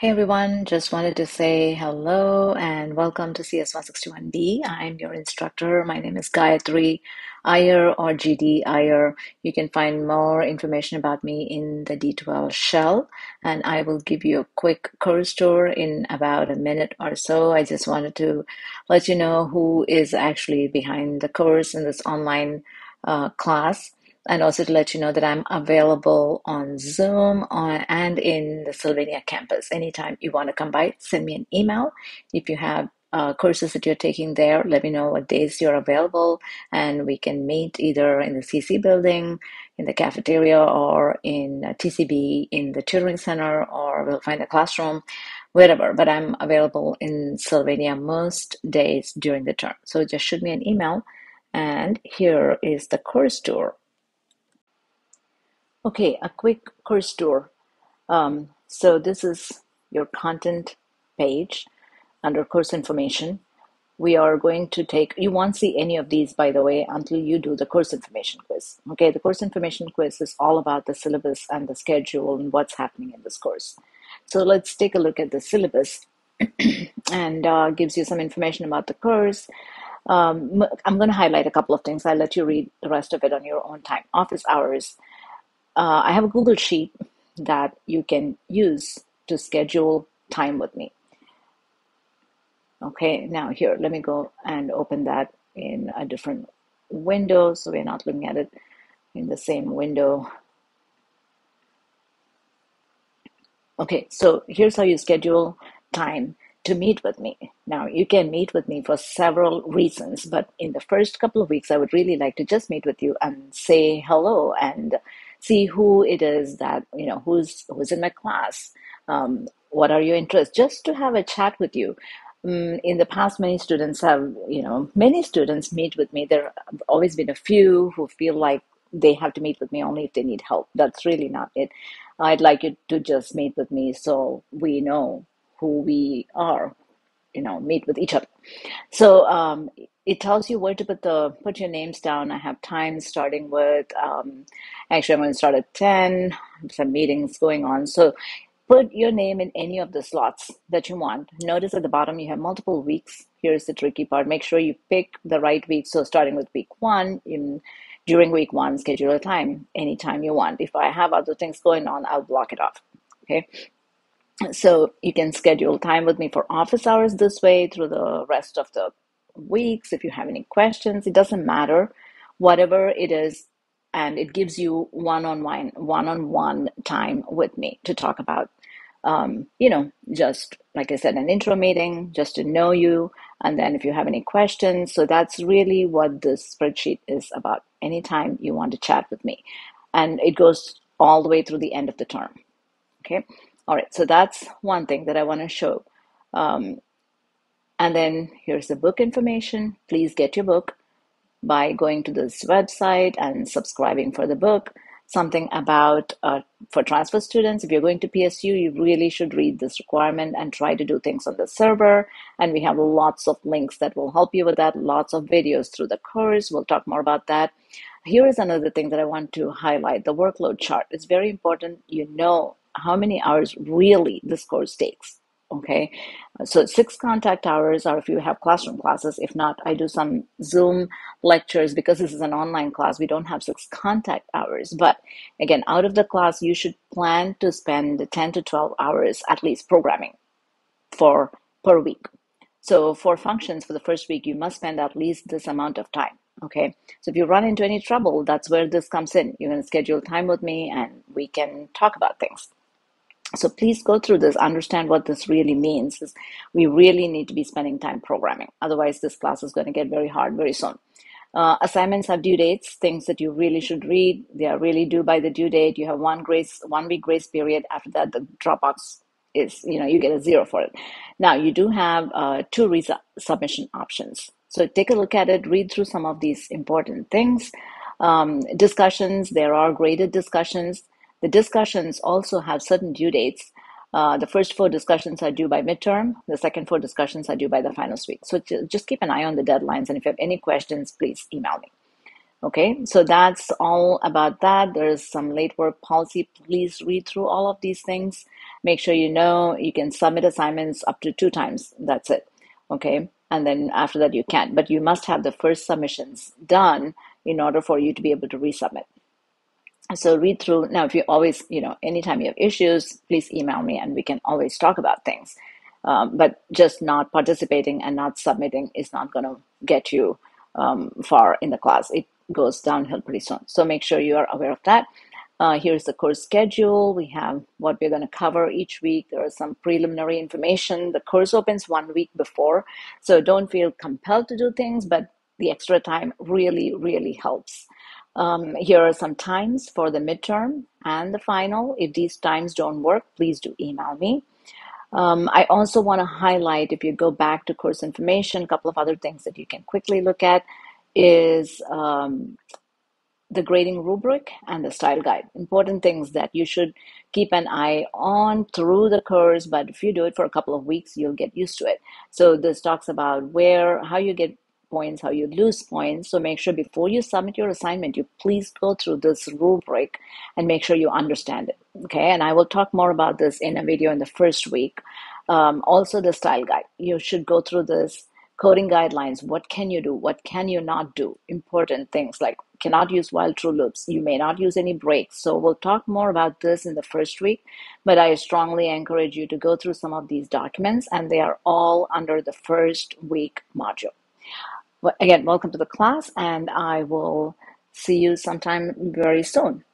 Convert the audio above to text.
Hey everyone, just wanted to say hello and welcome to CS161B. I'm your instructor. My name is Gayathri Iyer or GD Iyer. You can find more information about me in the D2L shell, and I will give you a quick course tour in about a minute or so. I just wanted to let you know who is actually behind the course in this online uh, class and also to let you know that I'm available on Zoom on, and in the Sylvania campus. Anytime you want to come by, send me an email. If you have uh, courses that you're taking there, let me know what days you're available, and we can meet either in the CC building, in the cafeteria, or in TCB in the tutoring center, or we'll find a classroom, wherever. But I'm available in Sylvania most days during the term. So just shoot me an email. And here is the course tour. Okay, a quick course tour. Um, so this is your content page under course information. We are going to take, you won't see any of these, by the way, until you do the course information quiz. Okay, the course information quiz is all about the syllabus and the schedule and what's happening in this course. So let's take a look at the syllabus and uh, gives you some information about the course. Um, I'm going to highlight a couple of things. I'll let you read the rest of it on your own time. Office hours uh, I have a Google Sheet that you can use to schedule time with me. Okay, now here, let me go and open that in a different window so we're not looking at it in the same window. Okay, so here's how you schedule time to meet with me. Now, you can meet with me for several reasons, but in the first couple of weeks, I would really like to just meet with you and say hello and see who it is that you know who's who's in my class. Um, what are your interests? Just to have a chat with you. Um, in the past many students have you know many students meet with me. There have always been a few who feel like they have to meet with me only if they need help. That's really not it. I'd like you to just meet with me so we know who we are you know meet with each other so um, it tells you where to put the put your names down. I have times starting with um, actually I'm going to start at ten. Some meetings going on, so put your name in any of the slots that you want. Notice at the bottom you have multiple weeks. Here's the tricky part: make sure you pick the right week. So starting with week one in during week one, schedule a time anytime you want. If I have other things going on, I'll block it off. Okay. So you can schedule time with me for office hours this way through the rest of the weeks, if you have any questions, it doesn't matter, whatever it is, and it gives you one-on-one, one-on-one time with me to talk about, um, you know, just like I said, an intro meeting, just to know you, and then if you have any questions. So that's really what this spreadsheet is about. Anytime you want to chat with me, and it goes all the way through the end of the term. Okay, all right. So that's one thing that I want to show. Um, and then here's the book information. Please get your book by going to this website and subscribing for the book. Something about uh, for transfer students, if you're going to PSU, you really should read this requirement and try to do things on the server. And we have lots of links that will help you with that, lots of videos through the course. We'll talk more about that. Here is another thing that I want to highlight the workload chart. It's very important you know how many hours really this course takes Okay, so six contact hours are if you have classroom classes. If not, I do some Zoom lectures because this is an online class. We don't have six contact hours. But again, out of the class, you should plan to spend 10 to 12 hours at least programming for per week. So for functions for the first week, you must spend at least this amount of time. Okay, so if you run into any trouble, that's where this comes in. you can schedule time with me and we can talk about things. So please go through this, understand what this really means. We really need to be spending time programming. Otherwise, this class is going to get very hard very soon. Uh, assignments have due dates, things that you really should read. They are really due by the due date. You have one grace, one week grace period. After that, the Dropbox is, you know, you get a zero for it. Now, you do have uh, two resubmission options. So take a look at it, read through some of these important things. Um, discussions, there are graded discussions. The discussions also have certain due dates. Uh, the first four discussions are due by midterm. The second four discussions are due by the finals week. So just keep an eye on the deadlines. And if you have any questions, please email me. Okay, so that's all about that. There's some late work policy. Please read through all of these things. Make sure you know you can submit assignments up to two times. That's it. Okay. And then after that, you can't. But you must have the first submissions done in order for you to be able to resubmit. So read through. Now, if you always, you know, anytime you have issues, please email me and we can always talk about things. Um, but just not participating and not submitting is not going to get you um, far in the class. It goes downhill pretty soon. So make sure you are aware of that. Uh, here's the course schedule. We have what we're going to cover each week. There is some preliminary information. The course opens one week before, so don't feel compelled to do things, but the extra time really, really helps. Um, here are some times for the midterm and the final. If these times don't work, please do email me. Um, I also want to highlight, if you go back to course information, a couple of other things that you can quickly look at is um, the grading rubric and the style guide. Important things that you should keep an eye on through the course, but if you do it for a couple of weeks, you'll get used to it. So this talks about where, how you get points, how you lose points. So make sure before you submit your assignment, you please go through this rubric and make sure you understand it. Okay, and I will talk more about this in a video in the first week. Um, also, the style guide. You should go through this coding guidelines. What can you do? What can you not do? Important things like cannot use while true loops. You may not use any breaks. So we'll talk more about this in the first week, but I strongly encourage you to go through some of these documents and they are all under the first week module again, welcome to the class, and I will see you sometime very soon.